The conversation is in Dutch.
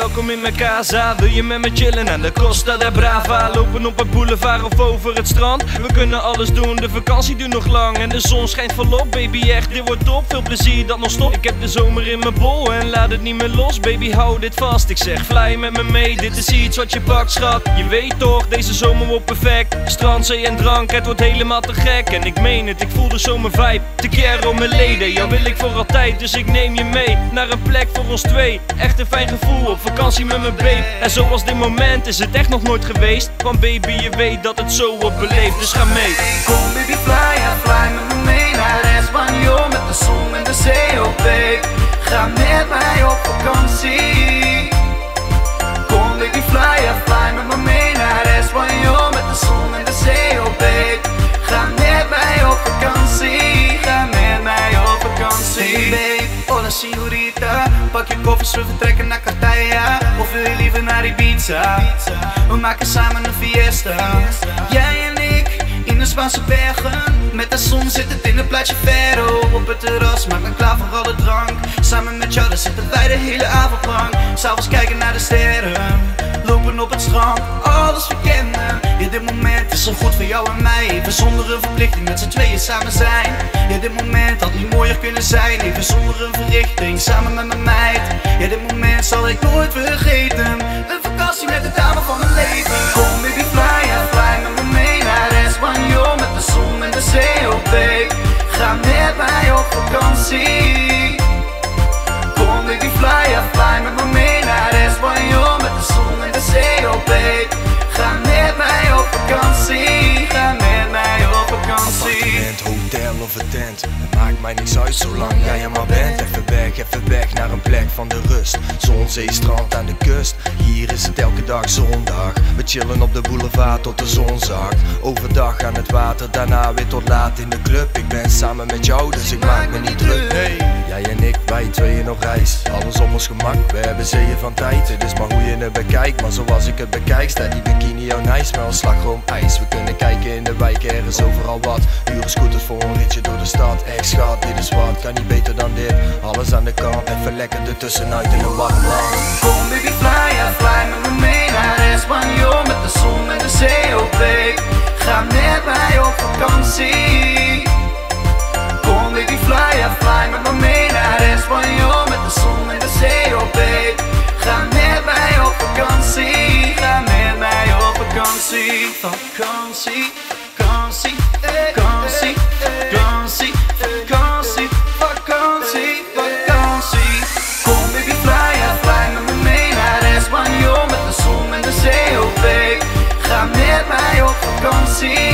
Welkom in mijn casa. Wil je met me chillen aan de Costa da Brava? Lopen op het boulevard of over het strand? We kunnen alles doen, de vakantie duurt nog lang. En de zon schijnt volop, baby echt, dit wordt top. Veel plezier dat nog stopt, ik heb de zomer in mijn bol En laat het niet meer los, baby hou dit vast. Ik zeg fly met me mee, dit is iets wat je pakt schat. Je weet toch, deze zomer wordt perfect. Strand, zee en drank, het wordt helemaal te gek. En ik meen het, ik voel de zomer vibe. Te om mijn leden, jou wil ik voor altijd. Dus ik neem je mee, naar een plek voor ons twee. Echt een fijn gevoel, op vakantie met mijn babe. En zoals dit moment is het echt nog nooit geweest. Want baby, je weet dat het zo wordt beleefd, dus ga mee. Kom baby fly, ja fly met me mee naar Espanyol Met de zon en de zee, oh babe. Ga met mij op vakantie. Kom baby fly, ja fly met me mee naar Espanyol Met de zon en de zee, oh babe. Ga met mij op vakantie. Ga met mij op vakantie. Hey babe, hola señorita Pak je koffers, we vertrekken naar Cartaya Of wil je liever naar Ibiza? We maken samen een fiesta. Jij en ik in de Spaanse bergen. Met de zon zit het in een plaatje Vero Op het terras, maak me klaar voor alle drank. Samen met jou, daar zitten wij de hele avond lang. S'avonds kijken naar de sterren. Lopen op het strand, alles verkennen Dit moment is zo goed voor jou en mij. Even zonder een verplichting, met z'n tweeën samen zijn. Ja, dit moment had niet mooier kunnen zijn. Even zonder een verrichting, samen met mijn meid. Ja, dit moment zal ik nooit vergeten. Een vakantie met de dame van mijn leven. Kom baby tent. Het maakt mij niks uit zolang jij er maar bent. Even weg, even weg naar een plek van de rust. Zon, zee, strand aan de kust. Hier is het elke dag zondag. We chillen op de boulevard tot de zon zakt. Overdag aan het water, daarna weer tot laat in de club. Ik ben samen met jou, dus ik maak me niet druk. Hey. Op reis. Alles op ons gemak, we hebben zeeën van tijd. Het is maar hoe je het bekijkt, maar zoals ik het bekijk Staat die bikini jou nice, met een slagroom ijs We kunnen kijken in de wijk, er is overal wat. Huren scooters voor een ritje door de stad Echt schat, dit is wat, kan niet beter dan dit. Alles aan de kant, even lekker ertussenuit in een warm land. Kom baby fly, ja fly met me mee naar Espanyol Met de zon en de zee, oh babe Ga met mij op vakantie vakantie, vakantie, vakantie, vakantie, vakantie, vakantie, vakantie, vakantie. Kom baby fly, ja fly met me mee naar Espanje met de zon en de zee, oh babe. Ga met mij op vakantie.